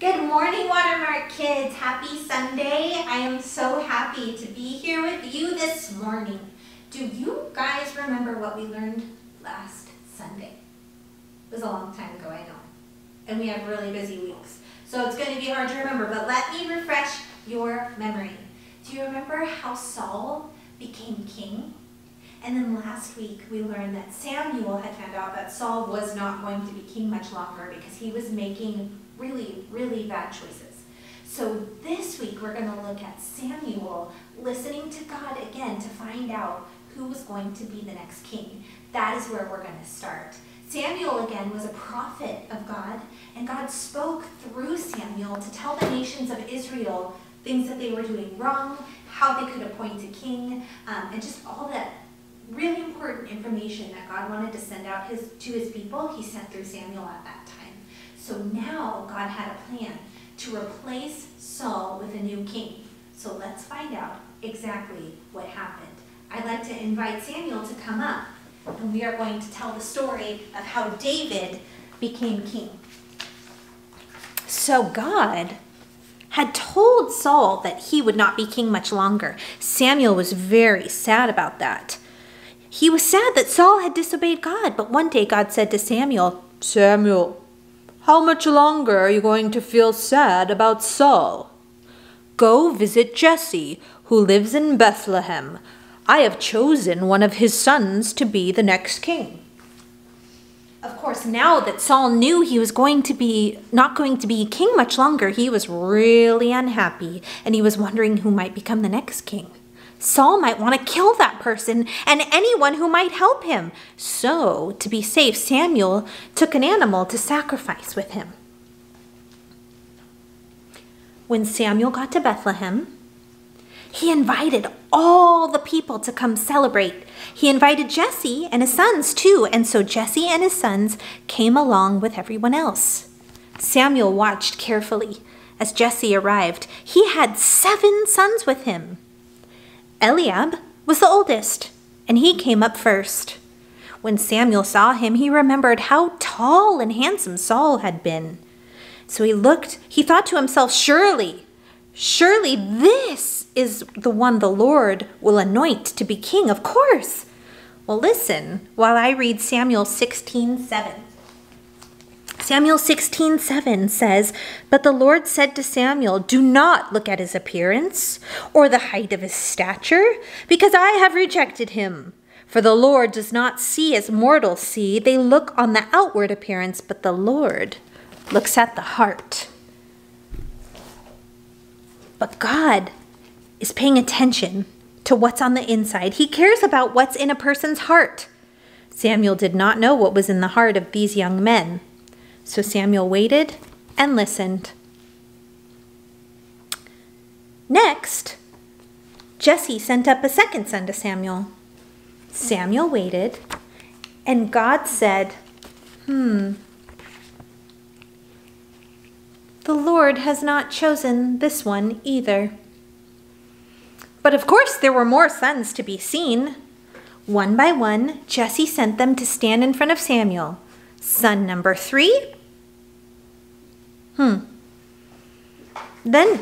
Good morning, Watermark kids. Happy Sunday. I am so happy to be here with you this morning. Do you guys remember what we learned last Sunday? It was a long time ago, I know. And we have really busy weeks. So it's going to be hard to remember, but let me refresh your memory. Do you remember how Saul became king? And then last week we learned that Samuel had found out that Saul was not going to be king much longer because he was making really, really bad choices. So this week we're going to look at Samuel listening to God again to find out who was going to be the next king. That is where we're going to start. Samuel again was a prophet of God, and God spoke through Samuel to tell the nations of Israel things that they were doing wrong, how they could appoint a king, um, and just all that really important information that God wanted to send out his, to his people, he sent through Samuel at that time. So now God had a plan to replace Saul with a new king. So let's find out exactly what happened. I'd like to invite Samuel to come up, and we are going to tell the story of how David became king. So God had told Saul that he would not be king much longer. Samuel was very sad about that. He was sad that Saul had disobeyed God, but one day God said to Samuel, Samuel, how much longer are you going to feel sad about Saul? Go visit Jesse, who lives in Bethlehem. I have chosen one of his sons to be the next king. Of course, now that Saul knew he was going to be not going to be king much longer, he was really unhappy and he was wondering who might become the next king. Saul might want to kill that person and anyone who might help him. So, to be safe, Samuel took an animal to sacrifice with him. When Samuel got to Bethlehem, he invited all the people to come celebrate. He invited Jesse and his sons too, and so Jesse and his sons came along with everyone else. Samuel watched carefully as Jesse arrived. He had seven sons with him. Eliab was the oldest, and he came up first. When Samuel saw him, he remembered how tall and handsome Saul had been. So he looked, he thought to himself, Surely, surely this is the one the Lord will anoint to be king, of course. Well, listen while I read Samuel 16 7. Samuel 16, 7 says, But the Lord said to Samuel, Do not look at his appearance or the height of his stature, because I have rejected him. For the Lord does not see as mortals see. They look on the outward appearance, but the Lord looks at the heart. But God is paying attention to what's on the inside. He cares about what's in a person's heart. Samuel did not know what was in the heart of these young men. So Samuel waited and listened. Next, Jesse sent up a second son to Samuel. Samuel waited, and God said, Hmm, the Lord has not chosen this one either. But of course, there were more sons to be seen. One by one, Jesse sent them to stand in front of Samuel. Son number three Hmm. Then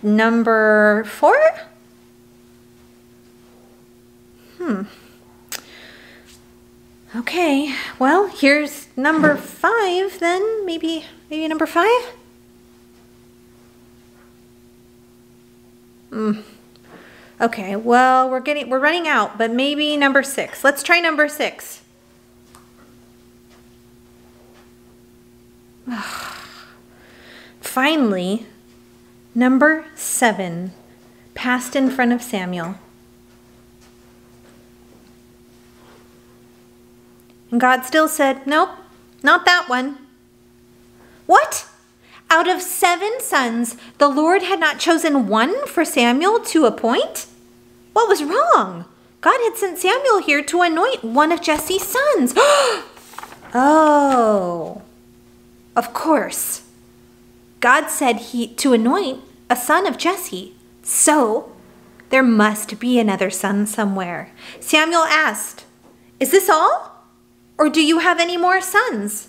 number four. Hmm. Okay, well, here's number five then. Maybe, maybe number five? Hmm. Okay, well, we're getting, we're running out, but maybe number six. Let's try number six. Finally, number seven passed in front of Samuel. And God still said, Nope, not that one. What? Out of seven sons, the Lord had not chosen one for Samuel to appoint? What was wrong? God had sent Samuel here to anoint one of Jesse's sons. oh, of course. God said he to anoint a son of Jesse. So there must be another son somewhere. Samuel asked, Is this all? Or do you have any more sons?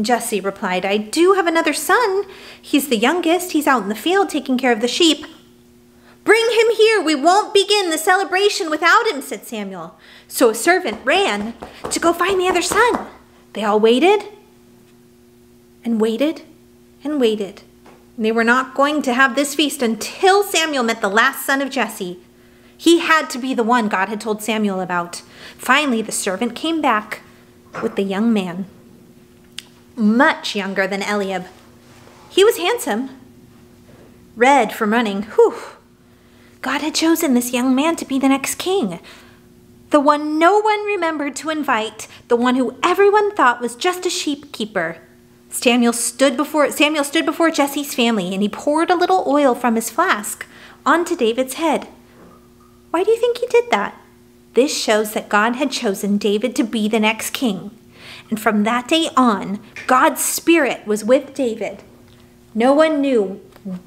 Jesse replied, I do have another son. He's the youngest. He's out in the field taking care of the sheep. Bring him here. We won't begin the celebration without him, said Samuel. So a servant ran to go find the other son. They all waited and waited and waited. They were not going to have this feast until Samuel met the last son of Jesse. He had to be the one God had told Samuel about. Finally, the servant came back with the young man, much younger than Eliab. He was handsome, red from running. Whew! God had chosen this young man to be the next king. The one no one remembered to invite, the one who everyone thought was just a sheep keeper. Samuel stood before Samuel stood before Jesse's family and he poured a little oil from his flask onto David's head. Why do you think he did that? This shows that God had chosen David to be the next king. And from that day on, God's spirit was with David. No one knew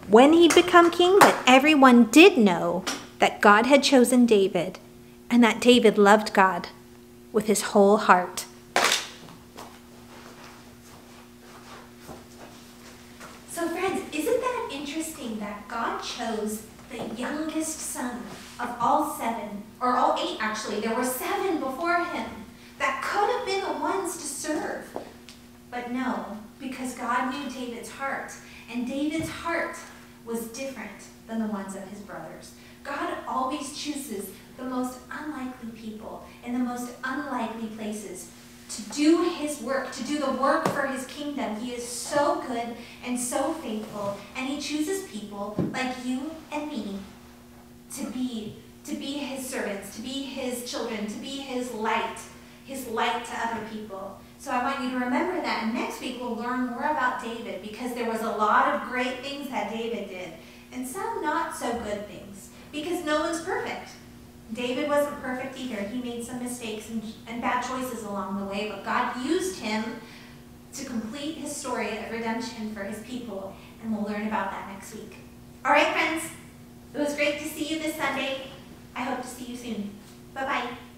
when he'd become king, but everyone did know that God had chosen David and that David loved God with his whole heart. So, friends, isn't that interesting that God chose the youngest son of all seven, or all eight actually? There were seven before him that could have been the ones to serve. But no, because God knew David's heart, and David's heart was different than the ones of his brothers. God always chooses the most unlikely people in the most unlikely places to do his work, to do the work for his kingdom. He is so good and so faithful, and he chooses people like you and me to be to be his servants, to be his children, to be his light, his light to other people. So I want you to remember that. And next week we'll learn more about David because there was a lot of great things that David did and some not so good things because no one's perfect. David wasn't perfect either. He made some mistakes and, and bad choices along the way, but God used him to complete his story of redemption for his people, and we'll learn about that next week. All right, friends, it was great to see you this Sunday. I hope to see you soon. Bye-bye.